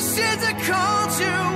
This is a call to